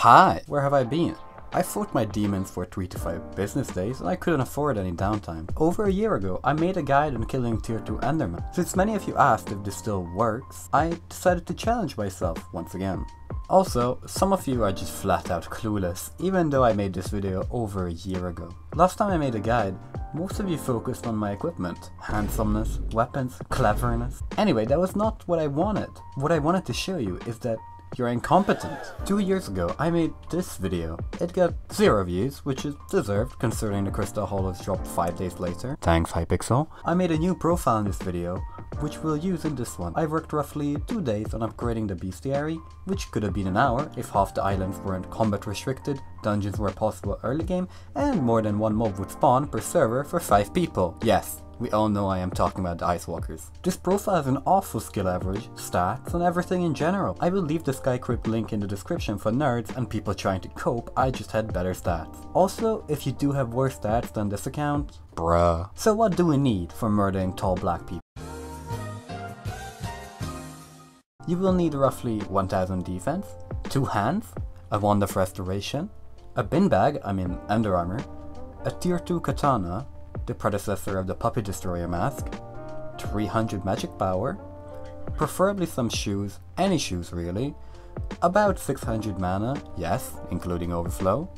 Hi! Where have I been? I fought my demons for 3 to 5 business days and I couldn't afford any downtime. Over a year ago, I made a guide on killing tier 2 endermen. Since many of you asked if this still works, I decided to challenge myself once again. Also, some of you are just flat out clueless, even though I made this video over a year ago. Last time I made a guide, most of you focused on my equipment, handsomeness, weapons, cleverness. Anyway, that was not what I wanted. What I wanted to show you is that you're incompetent. Two years ago, I made this video. It got zero views, which is deserved considering the Crystal Hollows dropped 5 days later. Thanks Hypixel. I made a new profile in this video, which we'll use in this one. I worked roughly 2 days on upgrading the bestiary, which could have been an hour if half the islands weren't combat restricted, dungeons were possible early game, and more than one mob would spawn per server for 5 people. Yes, we all know I am talking about the Ice Walkers. This profile has an awful skill average, stats, and everything in general. I will leave the Skycrypt link in the description for nerds and people trying to cope, I just had better stats. Also, if you do have worse stats than this account, bruh. So what do we need for murdering tall black people? You will need roughly 1000 defense, 2 hands, a wand of restoration, a bin bag, I mean under armor, a tier 2 katana, the predecessor of the Puppy Destroyer mask, 300 magic power, preferably some shoes, any shoes really, about 600 mana, yes, including overflow,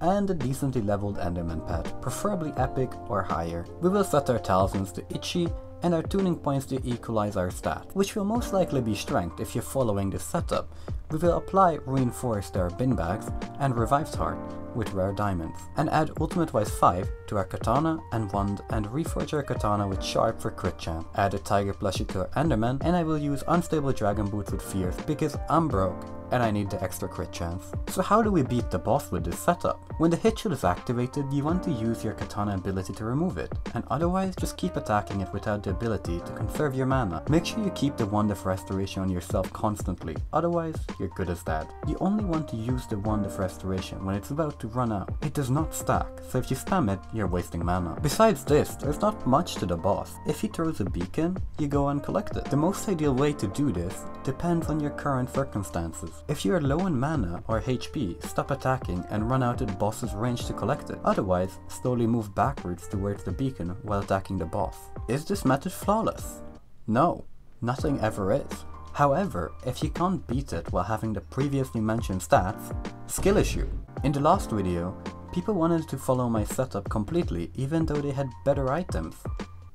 and a decently leveled Enderman pet, preferably epic or higher. We will set our talismans to itchy and our tuning points to equalize our stat, which will most likely be strength if you're following this setup. We will apply reinforced our bin bags and revived heart, with rare diamonds, and add ultimate wise 5 to our katana and wand and reforge our katana with sharp for crit chance. Add a tiger plushie to our enderman and I will use unstable dragon boots with fierce because I'm broke and I need the extra crit chance. So how do we beat the boss with this setup? When the hit shield is activated, you want to use your katana ability to remove it, and otherwise just keep attacking it without the ability to conserve your mana. Make sure you keep the wand of restoration on yourself constantly, otherwise you're good as dead. You only want to use the wand of restoration when it's about to run out. It does not stack, so if you spam it, you're wasting mana. Besides this, there's not much to the boss. If he throws a beacon, you go and collect it. The most ideal way to do this depends on your current circumstances. If you are low in mana or HP, stop attacking and run out of the boss's range to collect it. Otherwise, slowly move backwards towards the beacon while attacking the boss. Is this method flawless? No, nothing ever is. However, if you can't beat it while having the previously mentioned stats, skill issue. In the last video, people wanted to follow my setup completely even though they had better items.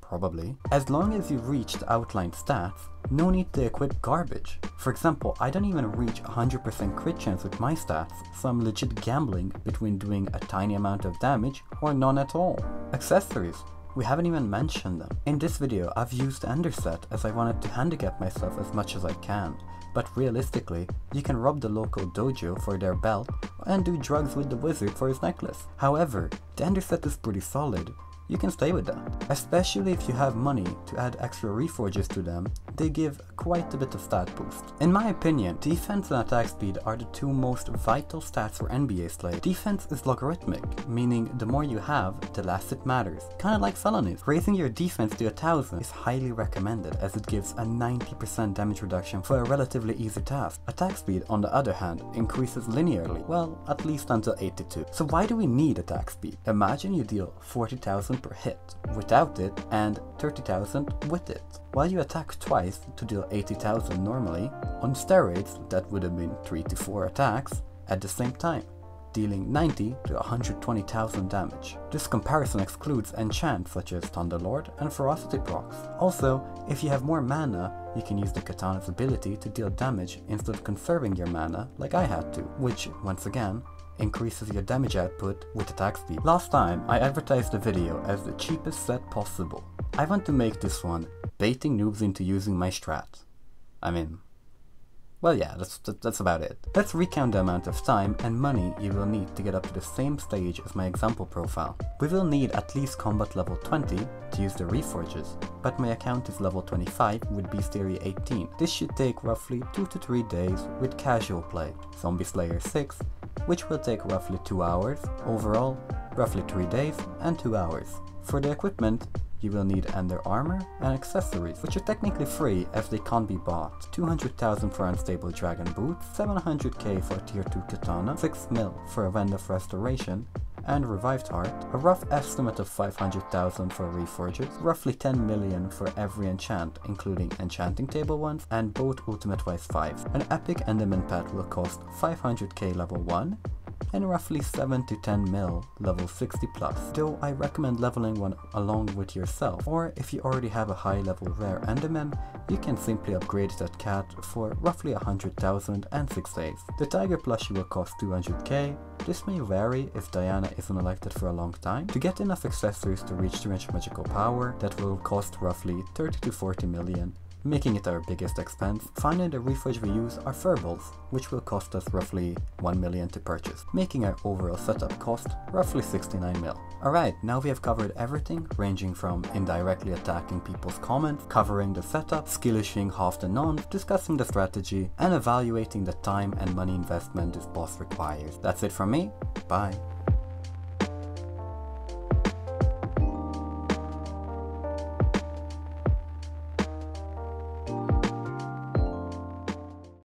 Probably. As long as you reach the outlined stats, no need to equip garbage. For example, I don't even reach 100% crit chance with my stats, so I'm legit gambling between doing a tiny amount of damage or none at all. Accessories. We haven't even mentioned them. In this video, I've used Enderset as I wanted to handicap myself as much as I can. But realistically, you can rob the local dojo for their belt and do drugs with the wizard for his necklace. However, the Enderset is pretty solid, you can stay with them. Especially if you have money to add extra reforges to them, they give quite a bit of stat boost. In my opinion, defense and attack speed are the two most vital stats for NBA Slay. Defense is logarithmic, meaning the more you have, the less it matters. Kinda like felonies. Raising your defense to a 1000 is highly recommended as it gives a 90% damage reduction for a relatively easy task. Attack speed, on the other hand, increases linearly, well, at least until 82. So why do we need attack speed? Imagine you deal 40,000 per hit without it and 30,000 with it. While you attack twice to deal 80,000 normally, on steroids that would have been 3 to 4 attacks at the same time, dealing 90 to 120,000 damage. This comparison excludes enchants such as Thunderlord and Ferocity procs. Also, if you have more mana, you can use the katana's ability to deal damage instead of conserving your mana like I had to, which, once again, increases your damage output with attack speed. Last time, I advertised the video as the cheapest set possible. I want to make this one baiting noobs into using my strat. I mean, well yeah, that's, that's about it. Let's recount the amount of time and money you will need to get up to the same stage as my example profile. We will need at least combat level 20 to use the reforges, but my account is level 25 with Bestiary 18. This should take roughly 2 to 3 days with casual play. Zombie Slayer 6 which will take roughly 2 hours, overall roughly 3 days and 2 hours. For the equipment, you will need Ender armor and accessories, which are technically free as they can't be bought. 200,000 for unstable dragon boots, 700k for tier 2 katana, 6 mil for a Wand of Restoration, and Revived Heart, a rough estimate of 500,000 for Reforgers, roughly 10 million for every enchant, including enchanting table ones and both Ultimate Wise 5. An epic Enderman pet will cost 500k level 1, and roughly 7 to 10 mil level 60 plus, though I recommend leveling one along with yourself, or if you already have a high level rare Enderman, you can simply upgrade that Kat for roughly 100,000 and 6 days. The tiger plushie will cost 200k, this may vary if Diana isn't elected for a long time. To get enough accessories to reach too much magical power, that will cost roughly 30 to 40 million, making it our biggest expense. Finally, the reforge we use are furballs, which will cost us roughly 1 million to purchase, making our overall setup cost roughly 69 mil. Alright, now we have covered everything, ranging from indirectly attacking people's comments, covering the setup, skillishing half the nons, discussing the strategy, and evaluating the time and money investment this boss requires. That's it from me, bye.